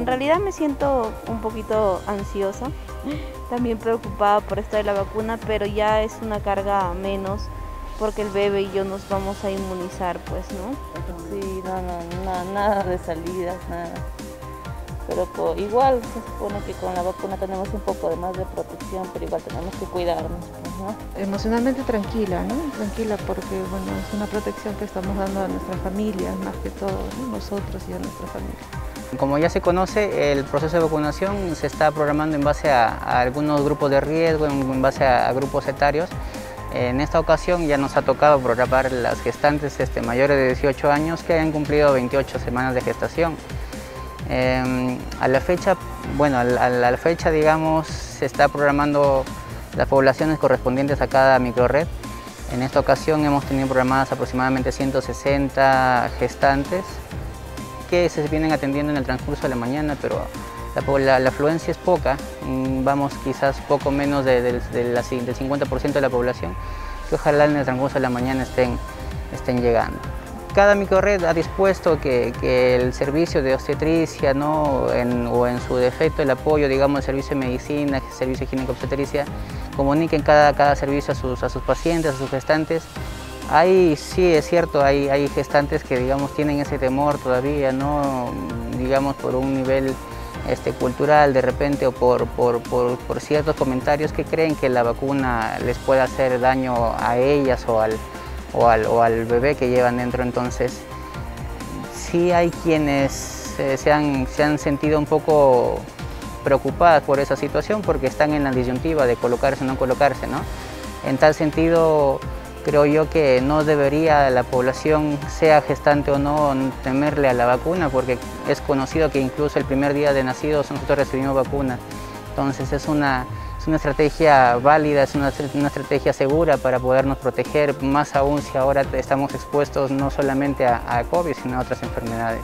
En realidad me siento un poquito ansiosa, también preocupada por esto de la vacuna, pero ya es una carga menos porque el bebé y yo nos vamos a inmunizar, pues, ¿no? Sí, no, no, nada de salidas, nada. Pero igual se supone que con la vacuna tenemos un poco de más de protección, pero igual tenemos que cuidarnos, pues, ¿no? Emocionalmente tranquila, ¿no? Tranquila porque, bueno, es una protección que estamos dando a nuestras familias, más que todo, nosotros y a nuestra familia. Como ya se conoce, el proceso de vacunación se está programando en base a, algunos grupos de riesgo, en, base a grupos etarios, en esta ocasión ya nos ha tocado programar las gestantes este, mayores de 18 años que han cumplido 28 semanas de gestación. Em, a la fecha, bueno, a la, fecha, digamos, se está programando las poblaciones correspondientes a cada microred. En esta ocasión hemos tenido programadas aproximadamente 160 gestantes que se vienen atendiendo en el transcurso de la mañana, pero la, afluencia es poca, mm, vamos quizás poco menos del 50% de la población, que ojalá en el transcurso de la mañana estén, estén llegando. Cada microred ha dispuesto que, el servicio de obstetricia ¿no? o en su defecto el apoyo, digamos, el servicio de medicina, el servicio de obstetricia, comuniquen cada, cada servicio a sus, a sus pacientes, a sus gestantes. Hay, sí, es cierto, hay, hay gestantes que, digamos, tienen ese temor todavía, ¿no? digamos, por un nivel este, cultural de repente o por, ciertos comentarios que creen que la vacuna les puede hacer daño a ellas o al, o al, bebé que llevan dentro. Entonces, sí hay quienes eh, se, han, se han sentido un poco preocupadas por esa situación porque están en la disyuntiva de colocarse o no colocarse. ¿no? En tal sentido, creo yo que no debería la población, sea gestante o no, temerle a la vacuna, porque es conocido que incluso el primer día de nacidos nosotros recibimos vacuna. Entonces es una, una estrategia válida, es una, una, estrategia segura para podernos proteger, más aún si ahora estamos expuestos no solamente a COVID, sino a otras enfermedades.